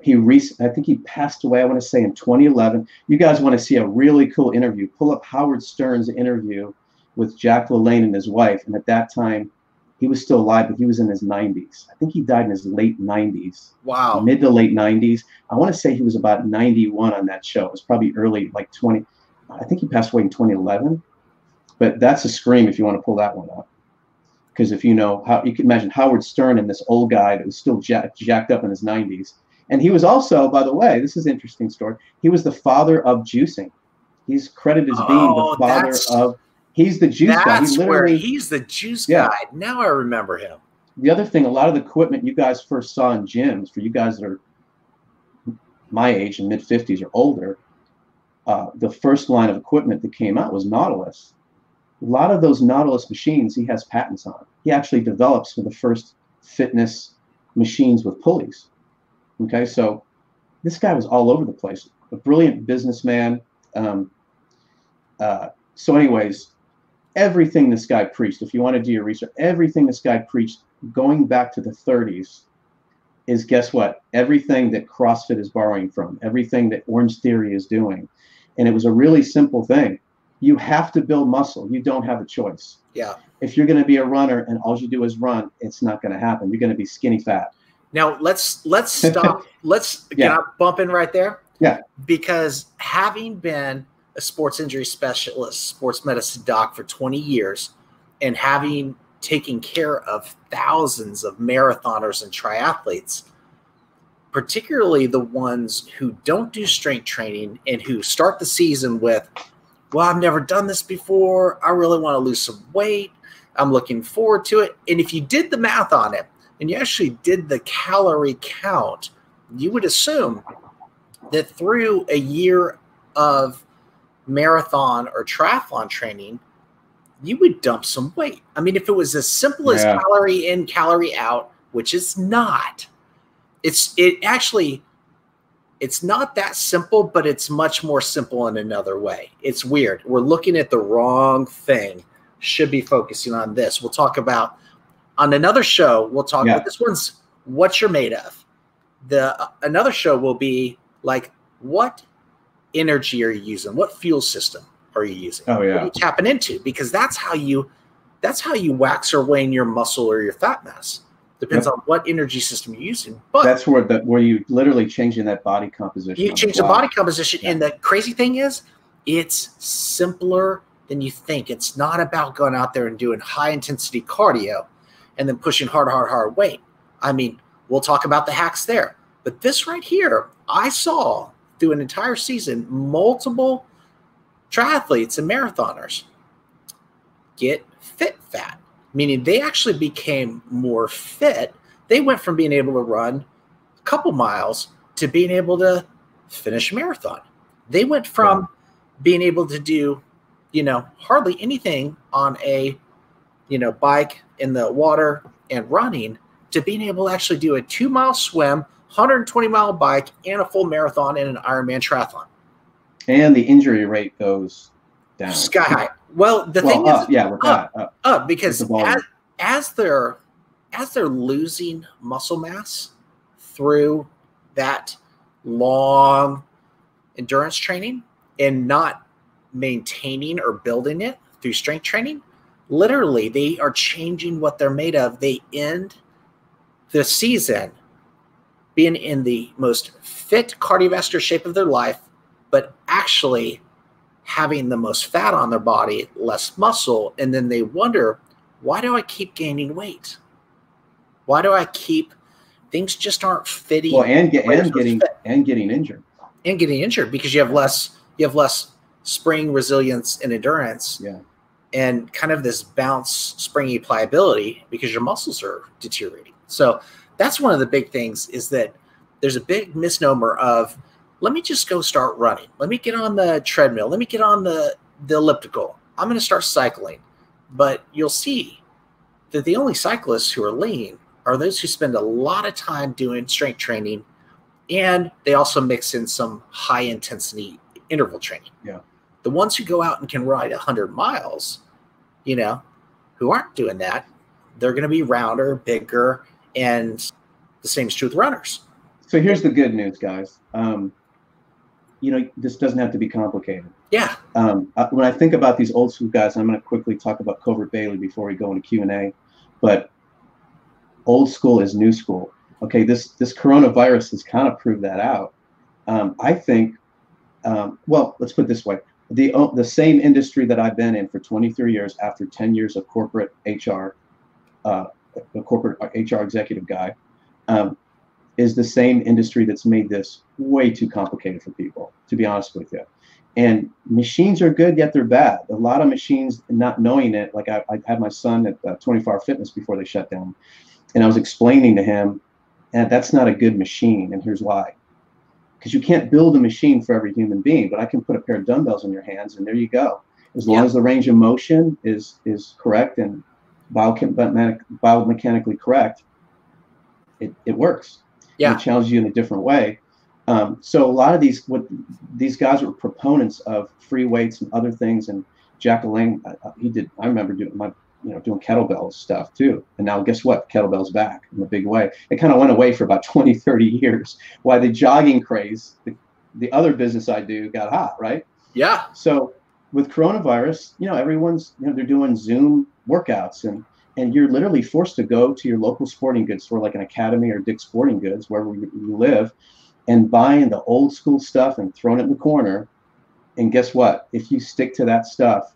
he re- I think he passed away. I want to say in 2011. You guys want to see a really cool interview? Pull up Howard Stern's interview with Jack LaLanne and his wife, and at that time, he was still alive, but he was in his 90s. I think he died in his late 90s. Wow. Mid to late 90s. I want to say he was about 91 on that show. It was probably early, like 20. I think he passed away in 2011. But that's a scream if you want to pull that one up. Because if you know how you can imagine Howard Stern and this old guy that was still jack, jacked up in his 90s. And he was also, by the way, this is an interesting story. He was the father of juicing. He's credited as being Oh, the father of. He's the juice guy. He That's where he's the juice Yeah. guy. Now I remember him. the other thing, a lot of the equipment you guys first saw in gyms, for you guys that are my age and mid 50s or older, uh, the first line of equipment that came out was Nautilus. A lot of those Nautilus machines he has patents on. He actually develops for the first fitness machines with pulleys. Okay, so this guy was all over the place. A brilliant businessman. Um, uh, so, anyways, everything this guy preached, if you want to do your research, everything this guy preached going back to the 30s is guess what? Everything that CrossFit is borrowing from, everything that Orange Theory is doing. And it was a really simple thing. You have to build muscle. You don't have a choice. Yeah. If you're going to be a runner and all you do is run, it's not going to happen. You're going to be skinny fat. Now let's let's [LAUGHS] stop. let's Yeah. I bump in right there? Yeah. Because having been a sports injury specialist, sports medicine doc for 20 years, and having taken care of thousands of marathoners and triathletes, particularly the ones who don't do strength training and who start the season with, well, I've never done this before. I really want to lose some weight. I'm looking forward to it. And if you did the math on it and you actually did the calorie count, you would assume that through a year of marathon or triathlon training, you would dump some weight. I mean, if it was as simple as Yeah. calorie in, calorie out, which is not, it's it actually it's not that simple, but it's much more simple in another way. It's weird. We're looking at the wrong thing. Should be focusing on this. We'll talk about on another show. We'll talk Yeah. about this one's what you're made of. The uh, another show will be like what energy are you using? What fuel system are you using? Oh, What yeah. are you tapping into? Because that's how you that's how you wax or wane your muscle or your fat mass. Depends on what energy system you're using. But That's where the, where you literally changing that body composition. you change the fly. body composition, and the crazy thing is, it's simpler than you think. It's not about going out there and doing high intensity cardio and then pushing hard, hard, hard weight. I mean, we'll talk about the hacks there. But this right here, I saw through an entire season multiple triathletes and marathoners get fit fat, meaning they actually became more fit. They went from being able to run a couple miles to being able to finish a marathon. They went from being able to do, you know, hardly anything on a, you know, bike in the water and running to being able to actually do a two mile swim, 120 mile bike, and a full marathon and an Ironman triathlon. And the injury rate goes down. Sky high. Well, the well, thing up, is, uh, yeah, with up. that, up. up because as, as they're as they're losing muscle mass through that long endurance training and not maintaining or building it through strength training literally they are changing what they're made of they end the season being in the most fit cardiovascular shape of their life but actually having the most fat on their body, less muscle, and then they wonder, why do I keep gaining weight? Why do I keep things just aren't fitting Well, and get and getting fit? and getting injured. and getting injured because you have less you have less spring resilience and endurance Yeah. and kind of this bounce springy pliability because your muscles are deteriorating. So that's one of the big things is that there's a big misnomer of let me just go start running. Let me get on the treadmill. Let me get on the the elliptical. I'm going to start cycling. But you'll see that the only cyclists who are lean are those who spend a lot of time doing strength training and they also mix in some high intensity interval training. Yeah. The ones who go out and can ride 100 miles, you know, who aren't doing that, they're going to be rounder, bigger, and the same is true with runners. So here's the good news, guys. Um, you know, this doesn't have to be complicated. Yeah. Um, uh, when I think about these old school guys, I'm going to quickly talk about Covert Bailey before we go into Q and A. But old school is new school. Okay, this this coronavirus has kind of proved that out. Um, I think. Um, well, let's put it this way: the the same industry that I've been in for 23 years after 10 years of corporate HR, uh, a corporate HR executive guy, um, is the same industry that's made this way too complicated for people. To be honest with you, and machines are good yet they're bad. A lot of machines, not knowing it, like I, I had my son at uh, 24 Hour Fitness before they shut down, and I was explaining to him, and that's not a good machine, and here's why because you can't build a machine for every human being, but I can put a pair of dumbbells in your hands and there you go. As long yeah. as the range of motion is is correct and biomechanically correct, it, it works. Yeah. it challenges you in a different way. Um, so a lot of these what these guys were proponents of free weights and other things. And Jack LaLanne, uh, he did. I remember doing my you know, doing kettlebell stuff too. And now guess what? Kettlebell's back in a big way. It kind of went away for about [LAUGHS] 20, 30 years. Why the jogging craze, the, the other business I do got hot, right? Yeah. So with coronavirus, you know, everyone's, you know, they're doing Zoom workouts and, and you're literally forced to go to your local sporting goods store, like an Academy or Dick's Sporting Goods, wherever you live, and buying the old school stuff and throwing it in the corner. And guess what? If you stick to that stuff,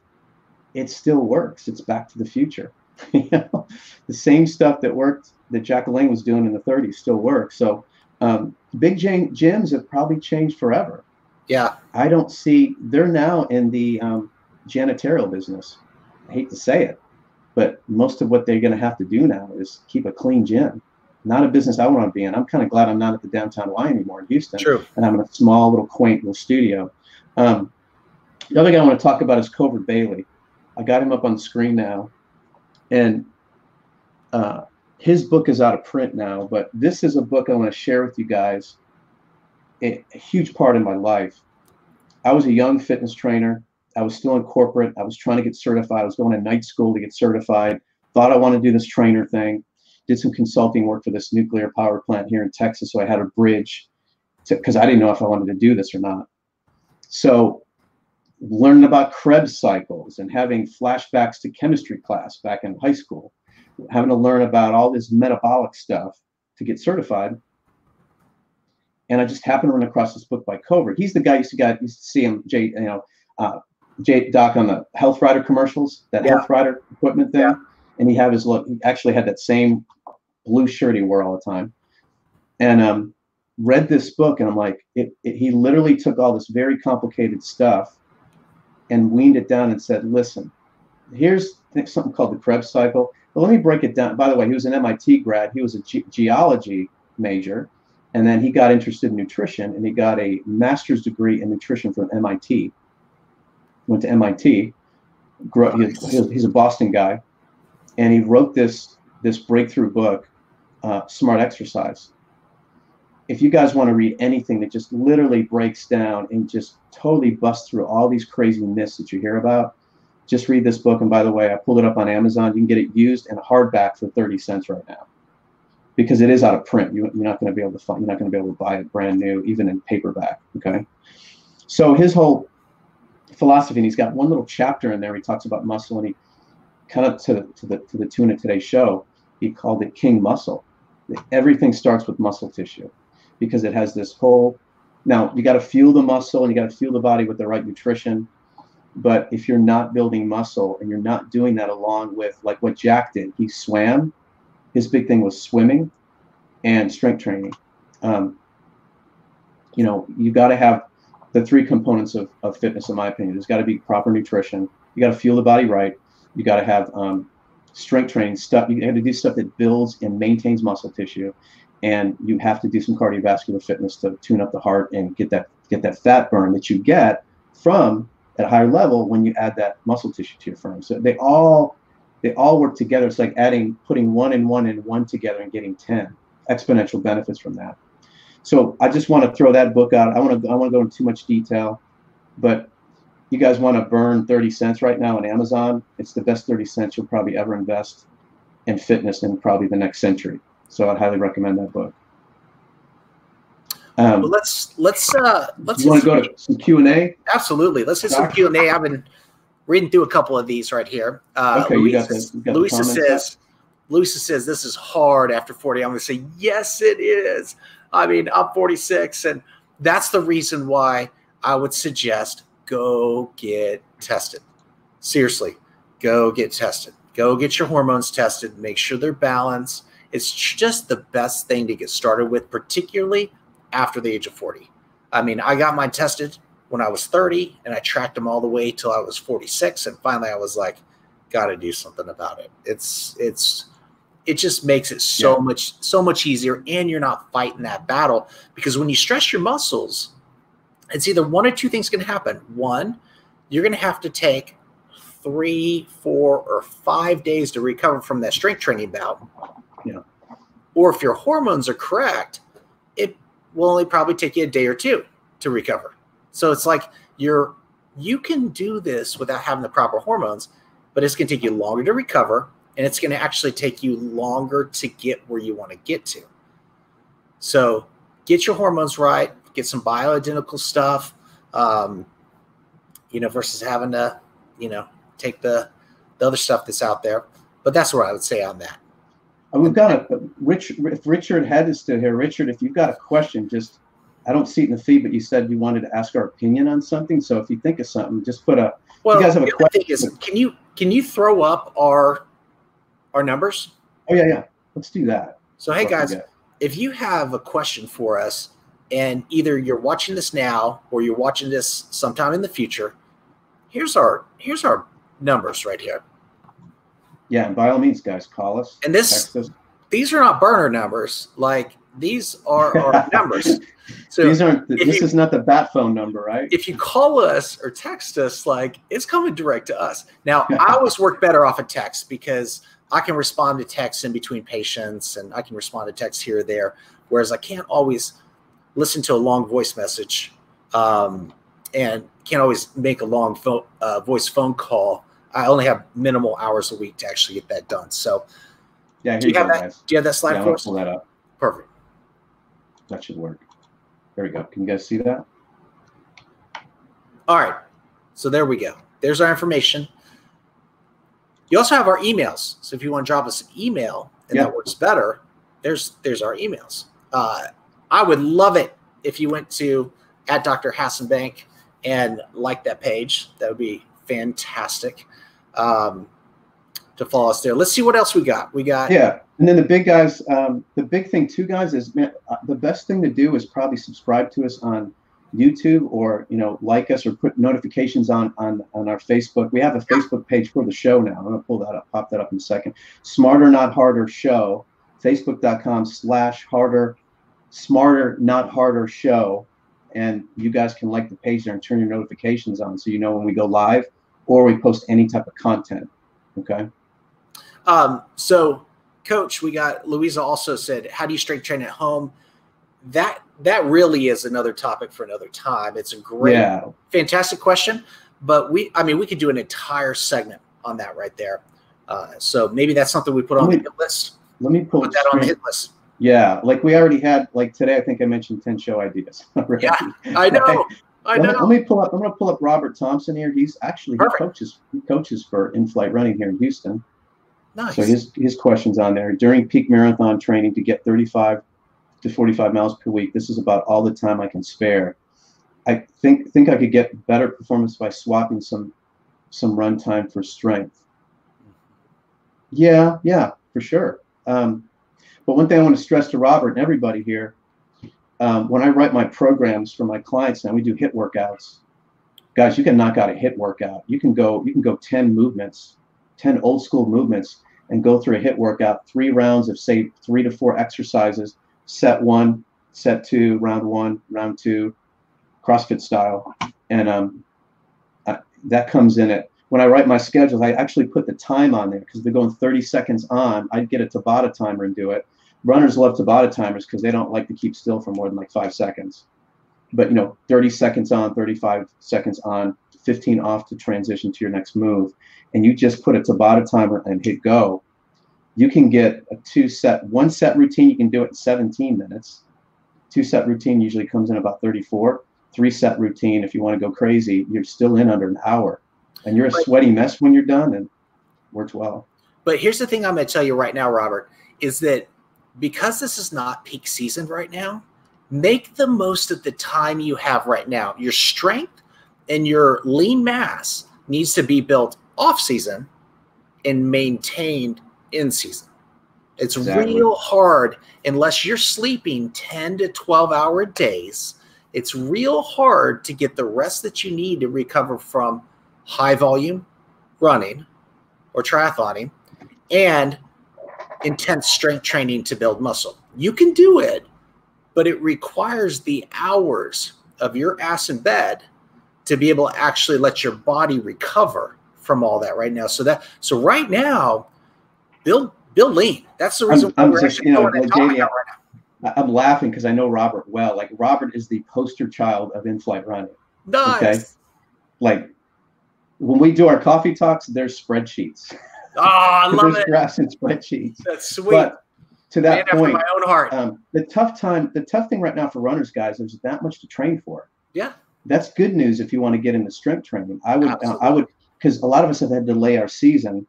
it still works. It's back to the future. [LAUGHS] you know, the same stuff that worked that Jack LaLanne was doing in the 30s still works. So um, big gyms have probably changed forever. Yeah. I don't see, they're now in the um, janitorial business. I hate to say it, but most of what they're going to have to do now is keep a clean gym. Not a business I want to be in. I'm kind of glad I'm not at the downtown Y anymore in Houston. True. And I'm in a small little quaint little studio. Um, the other guy I want to talk about is Covert Bailey. I got him up on the screen now, and uh, his book is out of print now. But this is a book I want to share with you guys. A, a huge part of my life. I was a young fitness trainer. I was still in corporate. I was trying to get certified. I was going to night school to get certified. Thought I wanted to do this trainer thing. Did some consulting work for this nuclear power plant here in Texas. So I had a bridge because I didn't know if I wanted to do this or not. So learning about Krebs cycles and having flashbacks to chemistry class back in high school, having to learn about all this metabolic stuff to get certified. And I just happened to run across this book by Covert. He's the guy used to get used to see him, Jay, you know, uh, Jay Doc on the Health Rider commercials, that yeah. Health Rider equipment thing. Yeah. And he had his look. He actually had that same blue shirt he wore all the time. And um, read this book, and I'm like, it, it, he literally took all this very complicated stuff and weaned it down and said, listen, here's something called the Krebs cycle. But let me break it down. By the way, he was an MIT grad. He was a ge- geology major. And then he got interested in nutrition and he got a master's degree in nutrition from MIT. Went to MIT. He's a Boston guy. And he wrote this, this breakthrough book, uh, Smart Exercise if you guys want to read anything that just literally breaks down and just totally busts through all these crazy myths that you hear about, just read this book. And by the way, I pulled it up on Amazon. You can get it used and hardback for 30 cents right now because it is out of print. You, are not going to be able to find, you're not going to be able to buy it brand new, even in paperback. Okay. So his whole philosophy, and he's got one little chapter in there. He talks about muscle and he kind of to, to the, to the tune of today's show, he called it King Muscle. Everything starts with muscle tissue because it has this whole now you got to fuel the muscle and you got to fuel the body with the right nutrition but if you're not building muscle and you're not doing that along with like what jack did he swam his big thing was swimming and strength training um, you know you got to have the three components of, of fitness in my opinion there's got to be proper nutrition you got to fuel the body right you got to have um, strength training stuff you got to do stuff that builds and maintains muscle tissue and you have to do some cardiovascular fitness to tune up the heart and get that get that fat burn that you get from at a higher level when you add that muscle tissue to your frame. So they all they all work together. It's like adding putting one and one and one together and getting ten exponential benefits from that. So I just want to throw that book out. I want to I want to go into too much detail, but you guys want to burn 30 cents right now on Amazon, it's the best 30 cents you'll probably ever invest in fitness in probably the next century. So I'd highly recommend that book. Um, well, let's let's uh, let's. You want to go to some Q and A? Absolutely. Let's hit some Q and A. I've been reading through a couple of these right here. Uh, okay, Louisa, you got the, you got Louisa says. Louisa says this is hard after 40. I'm going to say yes, it is. I mean, I'm 46, and that's the reason why I would suggest go get tested. Seriously, go get tested. Go get your hormones tested. Make sure they're balanced. It's just the best thing to get started with, particularly after the age of 40. I mean, I got mine tested when I was 30 and I tracked them all the way till I was 46. And finally I was like, gotta do something about it. It's, it's, it just makes it so yeah. much, so much easier. And you're not fighting that battle because when you stress your muscles, it's either one or two things can happen. One, you're going to have to take three, four, or five days to recover from that strength training bout. You know, or if your hormones are correct, it will only probably take you a day or two to recover. So it's like you're you can do this without having the proper hormones, but it's going to take you longer to recover, and it's going to actually take you longer to get where you want to get to. So get your hormones right, get some bioidentical stuff, um, you know, versus having to, you know, take the the other stuff that's out there. But that's what I would say on that. We've got a Rich. If Richard Head is still here, Richard, if you've got a question, just I don't see it in the feed, but you said you wanted to ask our opinion on something. So if you think of something, just put a. Well, you guys have a question. Is, can you can you throw up our our numbers? Oh yeah, yeah. Let's do that. So hey guys, if you have a question for us, and either you're watching this now or you're watching this sometime in the future, here's our here's our numbers right here. Yeah, and by all means, guys, call us. And this, us. these are not burner numbers. Like these are our [LAUGHS] numbers. So these aren't. This you, is not the bat phone number, right? If you call us or text us, like it's coming direct to us. Now, [LAUGHS] I always work better off a text because I can respond to texts in between patients, and I can respond to texts here or there. Whereas I can't always listen to a long voice message, um, and can't always make a long phone, uh, voice phone call I only have minimal hours a week to actually get that done. So, yeah, do you have that? Guys. Do you have that slide yeah, for us? Pull that up. Perfect. That should work. There we go. Can you guys see that? All right. So there we go. There's our information. You also have our emails. So if you want to drop us an email and that works better, there's there's our emails. Uh, I would love it if you went to at Dr. Hasenbank and like that page. That would be fantastic um, to follow us there. Let's see what else we got. We got yeah, and then the big guys. Um, the big thing too, guys, is man, uh, the best thing to do is probably subscribe to us on YouTube or you know like us or put notifications on on on our Facebook. We have a Facebook page for the show now. I'm gonna pull that up, pop that up in a second. Smarter Not Harder Show. Facebook.com slash harder, smarter not harder show and you guys can like the page there and turn your notifications on so you know when we go live or we post any type of content. Okay. Um, so, Coach, we got Louisa also said, "How do you strength train at home?" That that really is another topic for another time. It's a great, yeah. fantastic question, but we, I mean, we could do an entire segment on that right there. Uh, so maybe that's something we put on me, the hit list. Let me pull put that on the hit list. Yeah, like we already had, like today, I think I mentioned ten show ideas. [LAUGHS] Already. Yeah, I [LAUGHS] know. I know. Let, let, me pull up. I'm going to pull up Robert Thompson here. He's actually he coaches he coaches for in-flight running here in Houston. Nice. So his his questions on there during peak marathon training to get 35 to 45 miles per week. This is about all the time I can spare. I think think I could get better performance by swapping some some run time for strength. Yeah, yeah, for sure. Um, but one thing I want to stress to Robert and everybody here um, when I write my programs for my clients now, we do HIIT workouts. Guys, you can knock out a HIIT workout. You can go, you can go 10 movements, 10 old school movements, and go through a HIIT workout, three rounds of say three to four exercises, set one, set two, round one, round two, CrossFit style. And um, I, that comes in it. When I write my schedules, I actually put the time on there because they're going 30 seconds on. I'd get a Tabata timer and do it runners love Tabata timers because they don't like to keep still for more than like five seconds. But you know, 30 seconds on, 35 seconds on, 15 off to transition to your next move, and you just put a Tabata timer and hit go. You can get a two set, one set routine. You can do it in 17 minutes. Two set routine usually comes in about 34. Three set routine, if you want to go crazy, you're still in under an hour, and you're a sweaty mess when you're done, and works well. But here's the thing I'm going to tell you right now, Robert, is that because this is not peak season right now, make the most of the time you have right now. Your strength and your lean mass needs to be built off season and maintained in season. It's exactly. real hard unless you're sleeping 10 to 12 hour days. It's real hard to get the rest that you need to recover from high volume running or triathloning and intense strength training to build muscle. You can do it, but it requires the hours of your ass in bed to be able to actually let your body recover from all that right now. So that so right now, build build lean. That's the reason I'm, why I'm we're just, you know, like JD, right now. I'm laughing because I know Robert well. Like Robert is the poster child of in-flight running. Nice. Okay? Like when we do our coffee talks, there's spreadsheets. Oh, I [LAUGHS] love there's it. Graphs and spreadsheets. That's sweet. But to that Man point, my own heart. Um, the tough time, the tough thing right now for runners, guys, there's that much to train for. Yeah. That's good news if you want to get into strength training. I would, uh, I would, because a lot of us have had to delay our season.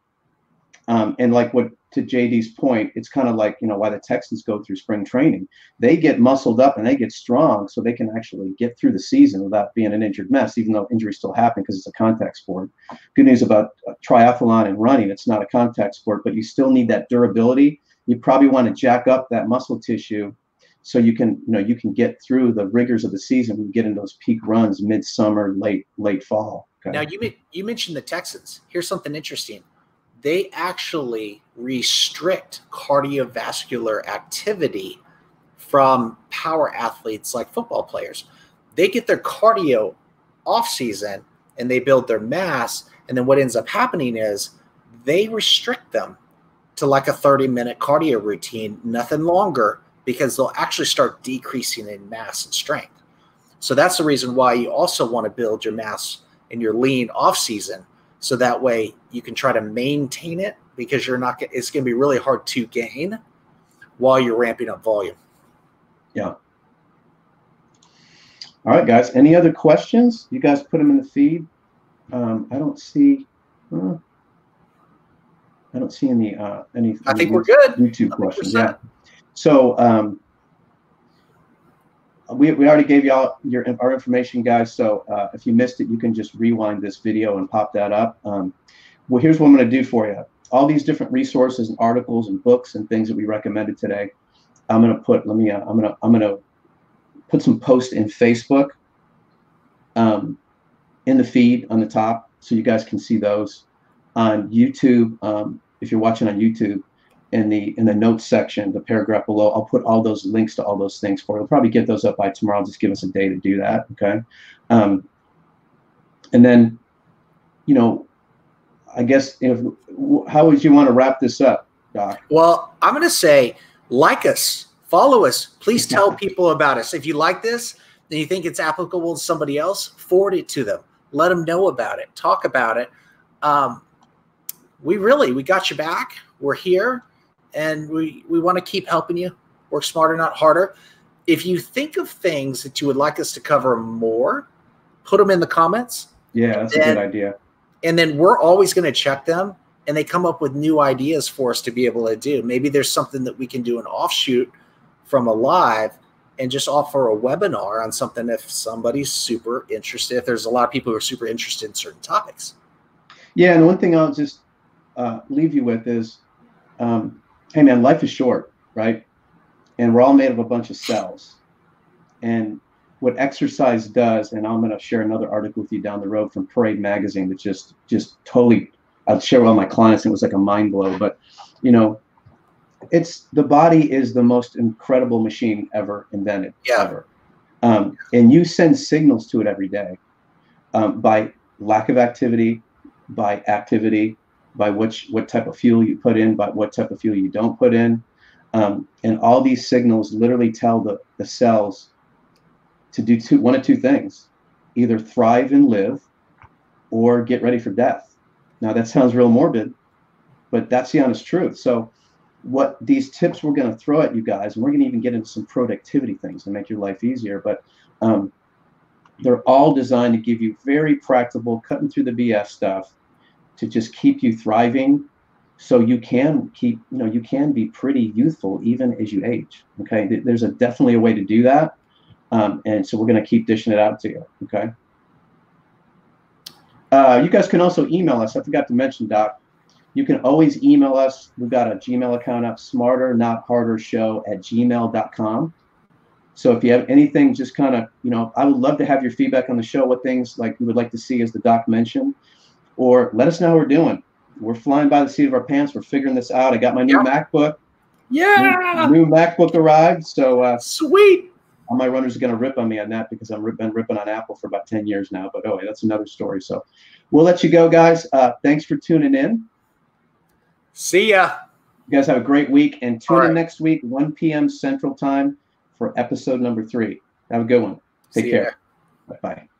Um, and like what to JD's point, it's kind of like you know why the Texans go through spring training. They get muscled up and they get strong, so they can actually get through the season without being an injured mess, even though injuries still happen because it's a contact sport. Good news about uh, triathlon and running, it's not a contact sport, but you still need that durability you probably want to jack up that muscle tissue so you can you know you can get through the rigors of the season and get in those peak runs midsummer late late fall okay? now you you mentioned the texans here's something interesting they actually restrict cardiovascular activity from power athletes like football players they get their cardio off season and they build their mass and then what ends up happening is they restrict them to like a 30 minute cardio routine, nothing longer, because they'll actually start decreasing in mass and strength. So that's the reason why you also want to build your mass and your lean off season. So that way you can try to maintain it because you're not, it's going to be really hard to gain while you're ramping up volume. Yeah. All right, guys. Any other questions? You guys put them in the feed. Um, I don't see. Uh, I don't see any uh, any. I think we're good. YouTube questions. Yeah. So um, we, we already gave y'all your our information, guys. So uh, if you missed it, you can just rewind this video and pop that up. Um, well, here's what I'm going to do for you. All these different resources and articles and books and things that we recommended today. I'm going to put. Let me. Uh, I'm going to. I'm going to put some posts in Facebook. Um, in the feed on the top, so you guys can see those on YouTube. Um, if you're watching on YouTube, in the in the notes section, the paragraph below, I'll put all those links to all those things for you. We'll probably get those up by tomorrow. Just give us a day to do that. Okay. Um, and then, you know, I guess if how would you want to wrap this up, Doc? Well, I'm going to say like us, follow us. Please tell [LAUGHS] people about us. If you like this and you think it's applicable to somebody else, forward it to them. Let them know about it. Talk about it. Um, we really we got you back. We're here, and we we want to keep helping you work smarter, not harder. If you think of things that you would like us to cover more, put them in the comments. Yeah, that's a good idea. And then we're always going to check them, and they come up with new ideas for us to be able to do. Maybe there's something that we can do an offshoot from a live and just offer a webinar on something if somebody's super interested. If there's a lot of people who are super interested in certain topics. Yeah, and one thing I'll just uh, leave you with is, um, hey man, life is short, right? And we're all made of a bunch of cells. And what exercise does, and I'm going to share another article with you down the road from Parade Magazine that just just totally I'll share with all my clients. And it was like a mind blow, but you know, it's the body is the most incredible machine ever invented. Yeah. Ever. Um, and you send signals to it every day um, by lack of activity, by activity, by which what type of fuel you put in, by what type of fuel you don't put in. Um, and all these signals literally tell the, the cells to do two, one of two things either thrive and live or get ready for death. Now, that sounds real morbid, but that's the honest truth. So, what these tips we're going to throw at you guys, and we're going to even get into some productivity things to make your life easier, but um, they're all designed to give you very practical, cutting through the BS stuff to just keep you thriving so you can keep you know you can be pretty youthful even as you age okay there's a definitely a way to do that um, and so we're going to keep dishing it out to you okay Uh, you guys can also email us. I forgot to mention, Doc. You can always email us. We've got a Gmail account up, smarter, not harder show at gmail.com. So if you have anything, just kind of, you know, I would love to have your feedback on the show, what things like you would like to see as the doc mentioned, or let us know how we're doing. We're flying by the seat of our pants. We're figuring this out. I got my new yeah. MacBook. Yeah. New, new, MacBook arrived. So uh, sweet. All my runners are going to rip on me on that because I've been ripping on Apple for about 10 years now. But oh, that's another story. So we'll let you go, guys. Uh, thanks for tuning in. See ya. You guys have a great week and tune right. in next week, 1 p.m. Central Time for episode number three. Have a good one. Take See care. Bye bye.